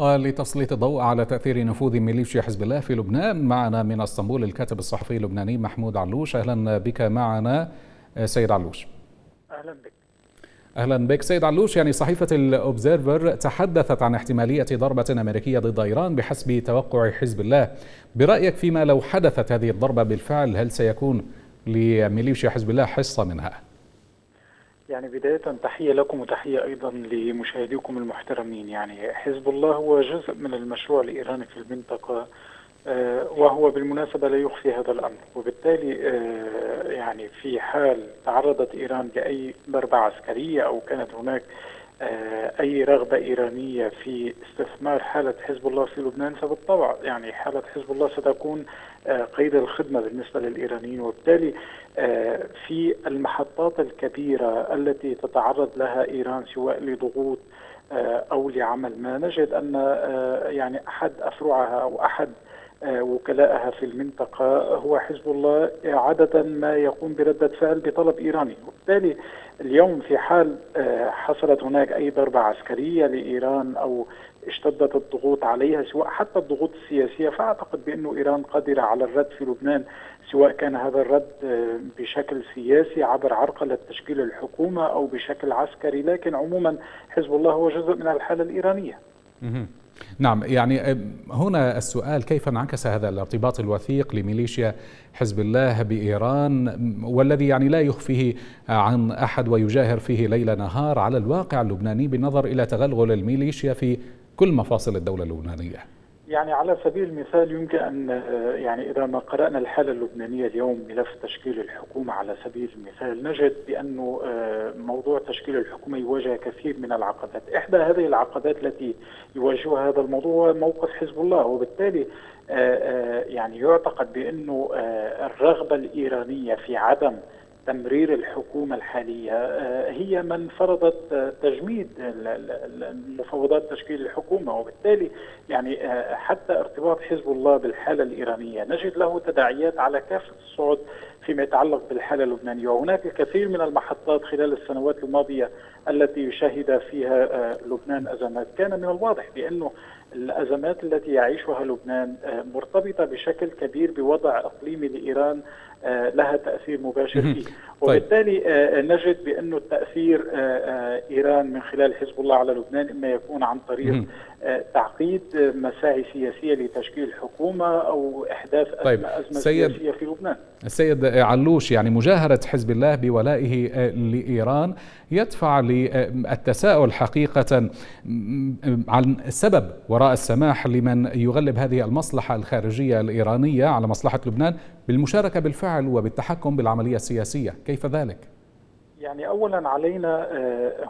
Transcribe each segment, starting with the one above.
ولتسليط الضوء على تأثير نفوذ ميليشيا حزب الله في لبنان. معنا من اسطنبول الكاتب الصحفي اللبناني محمود علوش. أهلا بك معنا سيد علوش. أهلا بك. أهلا بك. سيد علوش يعني صحيفة الأوبزيرفر تحدثت عن احتمالية ضربة أمريكية ضد إيران بحسب توقع حزب الله. برأيك فيما لو حدثت هذه الضربة بالفعل هل سيكون لميليشيا حزب الله حصة منها؟ يعني بداية تحية لكم وتحية أيضا لمشاهديكم المحترمين. يعني حزب الله هو جزء من المشروع الإيراني في المنطقة وهو بالمناسبة لا يخفي هذا الأمر. وبالتالي يعني في حال تعرضت إيران لأي ضربة عسكرية أو كانت هناك أي رغبة إيرانية في استثمار حالة حزب الله في لبنان فبالطبع يعني حالة حزب الله ستكون قيد الخدمة بالنسبة للإيرانيين وبالتالي في المحطات الكبيرة التي تتعرض لها إيران سواء لضغوط أو لعمل ما. نجد أن يعني أحد أفرعها أو أحد وكلائها في المنطقة هو حزب الله عادة ما يقوم بردة فعل بطلب إيراني. وبالتالي اليوم في حال حصلت هناك أي ضربة عسكرية لإيران أو اشتدت الضغوط عليها سواء حتى الضغوط السياسية فأعتقد بأن إيران قادرة على الرد في لبنان سواء كان هذا الرد بشكل سياسي عبر عرقلة تشكيل الحكومة أو بشكل عسكري لكن عموما حزب الله هو جزء من الحالة الإيرانية. نعم يعني هنا السؤال كيف انعكس هذا الارتباط الوثيق لميليشيا حزب الله بإيران والذي يعني لا يخفيه عن أحد ويجاهر فيه ليل نهار على الواقع اللبناني بالنظر إلى تغلغل الميليشيا في كل مفاصل الدولة اللبنانية. يعني على سبيل المثال يمكن أن يعني إذا ما قرأنا الحالة اللبنانية اليوم ملف تشكيل الحكومة على سبيل المثال نجد بانه موضوع تشكيل الحكومة يواجه كثير من العقبات، إحدى هذه العقبات التي يواجهها هذا الموضوع موقف حزب الله وبالتالي يعني يعتقد بأنه الرغبة الإيرانية في عدم تمرير الحكومة الحالية هي من فرضت تجميد مفاوضات تشكيل الحكومة. وبالتالي يعني حتى ارتباط حزب الله بالحالة الإيرانية نجد له تداعيات على كافة الصعد فيما يتعلق بالحالة اللبنانية. وهناك الكثير من المحطات خلال السنوات الماضية التي شهد فيها لبنان أزمات. كان من الواضح بأنه الأزمات التي يعيشها لبنان مرتبطة بشكل كبير بوضع إقليمي لإيران لها تأثير مباشر فيه وبالتالي نجد بانه التأثير إيران من خلال حزب الله على لبنان إما يكون عن طريق تعقيد مساعي سياسية لتشكيل الحكومة أو إحداث طيب. أزمة سياسية في لبنان. السيد علوش يعني مجاهرة حزب الله بولائه لإيران يدفع للتساؤل حقيقة عن السبب وراء السماح لمن يغلب هذه المصلحة الخارجية الإيرانية على مصلحة لبنان بالمشاركة بالفعل وبالتحكم بالعملية السياسية، كيف ذلك؟ يعني اولا علينا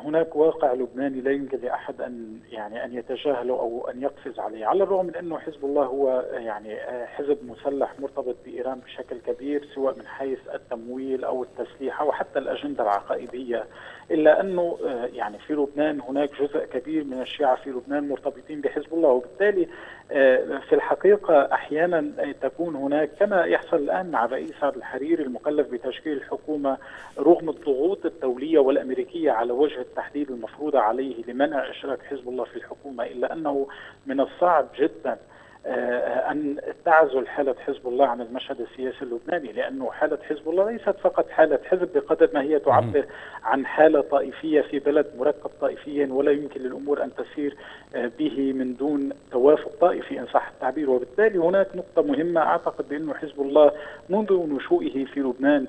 هناك واقع لبناني لا يمكن لأحد أن يعني أن يتجاهله أو أن يقفز عليه، على الرغم من أنه حزب الله هو يعني حزب مسلح مرتبط بإيران بشكل كبير سواء من حيث التمويل أو التسليح أو حتى الأجندة العقائدية، إلا أنه يعني في لبنان هناك جزء كبير من الشيعة في لبنان مرتبطين بحزب الله. وبالتالي في الحقيقة أحيانا تكون هناك كما يحصل الآن مع عبد الحريري المكلف بتشكيل الحكومة رغم الضغوط الدولية والأمريكية على وجه التحديد المفروضه عليه لمنع إشراك حزب الله في الحكومة إلا أنه من الصعب جدا أن تعزل حالة حزب الله عن المشهد السياسي اللبناني لأنه حالة حزب الله ليست فقط حالة حزب بقدر ما هي تعبر عن حالة طائفية في بلد مركب طائفيا ولا يمكن للأمور أن تسير به من دون توافق طائفي إن صح التعبير. وبالتالي هناك نقطة مهمة أعتقد بأنه حزب الله منذ نشوئه في لبنان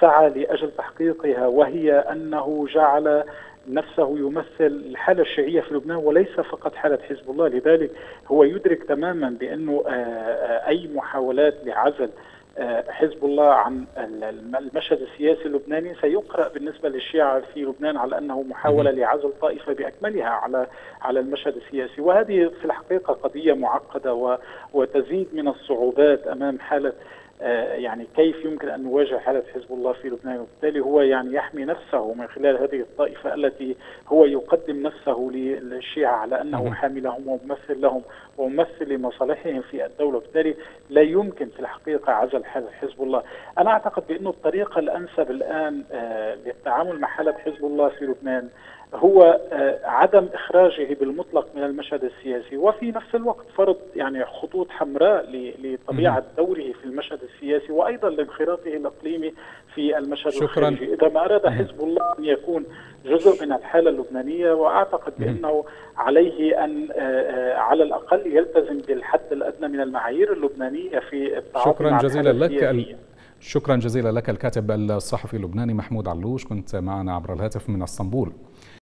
سعى لأجل تحقيقها وهي أنه جعل نفسه يمثل الحالة الشيعية في لبنان وليس فقط حالة حزب الله. لذلك هو يدرك تماما بأنه أي محاولات لعزل حزب الله عن المشهد السياسي اللبناني سيقرأ بالنسبة للشيعة في لبنان على أنه محاولة لعزل طائفة بأكملها على على المشهد السياسي. وهذه في الحقيقة قضية معقدة وتزيد من الصعوبات أمام حالة يعني كيف يمكن أن نواجه حالة حزب الله في لبنان؟ وبالتالي هو يعني يحمي نفسه من خلال هذه الطائفة التي هو يقدم نفسه للشيعة على أنه حامي لهم وممثل لهم وممثل لمصالحهم في الدولة. وبالتالي لا يمكن في الحقيقة عزل حزب الله. أنا أعتقد بانه الطريقة الأنسب الآن للتعامل مع حالة حزب الله في لبنان هو عدم إخراجه بالمطلق من المشهد السياسي. وفي نفس الوقت فرض يعني خطوط حمراء لطبيعة دوره في المشهد السياسي وأيضا لانخراطه الإقليمي في المشهد شكرا. الخارجي، إذا ما أراد حزب الله أن يكون جزء من الحالة اللبنانية وأعتقد بأنه عليه أن على الأقل يلتزم بالحد الأدنى من المعايير اللبنانية في التعاطي شكرا جزيلا لك شكرا جزيلا لك الكاتب الصحفي اللبناني محمود علوش. كنت معنا عبر الهاتف من اسطنبول.